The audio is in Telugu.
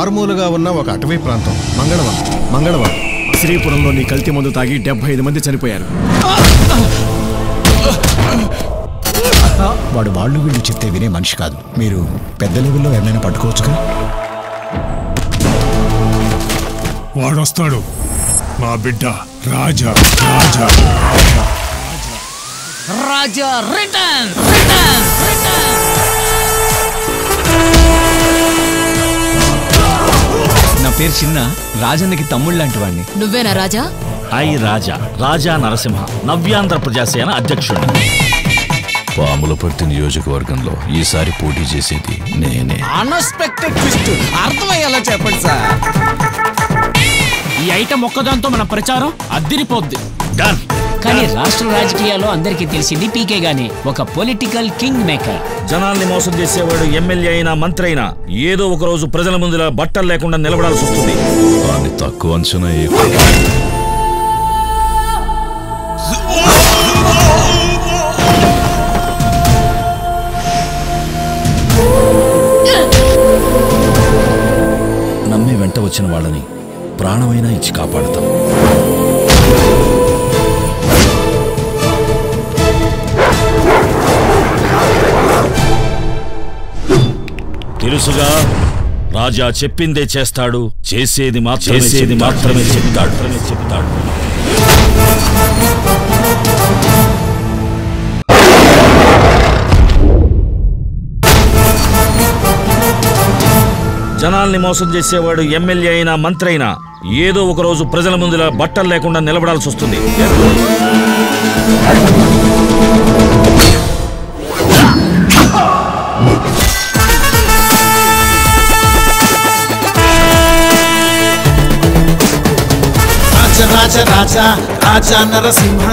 ఎక్కువగా ఉన్న ఒక అటవీ ప్రాంతం. మంగళవరం మంగళవరం. శ్రీపురంలో నీ కల్తీ మందు తాగి డెబ్బై ఐదు మంది చనిపోయారు. వాడు వాళ్ళు వీళ్ళు చెప్తే వినే మనిషి కాదు. మీరు పెద్ద లెవెల్లో ఎవరైనా పట్టుకోవచ్చుగా? వాడొస్తాడు. మా బిడ్డ రాజా రాజా. రాజా రిటర్న్ రిటర్న్ నా పేరు చిన్న రాజన్నకి తమ్ముళ్ళు లాంటి వాడిని. నువ్వేనా రాజా? ఐ రాజా రాజా నరసింహ నవ్యాంధ్ర ప్రజాసేన అధ్యక్షుడు. పాములపర్తి నియోజకవర్గంలో ఈసారి పోటీ చేసేది నేనే. అన్ఎక్స్పెక్టెడ్ ట్విస్ట్ అర్థమయ్యేలా చెప్పండి సార్. ఈ ఐటమ్ ఒక్కదాంతో మన ప్రచారం అద్దిరిపోద్ది. డన్ కానీ రాష్ట్ర రాజకీయాల్లో అందరికీ తెలిసింది పీకే గానే ఒక పొలిటికల్ కింగ్ మేకర్ జనాల్ని మోసం చేసేవాడు ఎమ్మెల్యే అయినా మంత్రి అయినా ఏదో ఒక రోజు ప్రజల ముందులా బట్టలు లేకుండా నిలబడాల్సి వస్తుంది. వాడిని తక్కువ అంచనా. నమ్మి వెంట వచ్చిన వాళ్ళని ప్రాణమైనా ఇచ్చి కాపాడతాం. తెలుసుగా? రాజా చెప్పిందే చేస్తాడు చేసేది చేసేది మాత్రమే చెప్తాడు. చెప్తాడు. జనాల్ని మోసం చేసేవాడు ఎమ్మెల్యే అయినా మంత్రి అయినా ఏదో ఒక రోజు ప్రజల ముందులా బట్టలు లేకుండా నిలబడాల్సి వస్తుంది. రాజ రాజ రాజా నరసింహ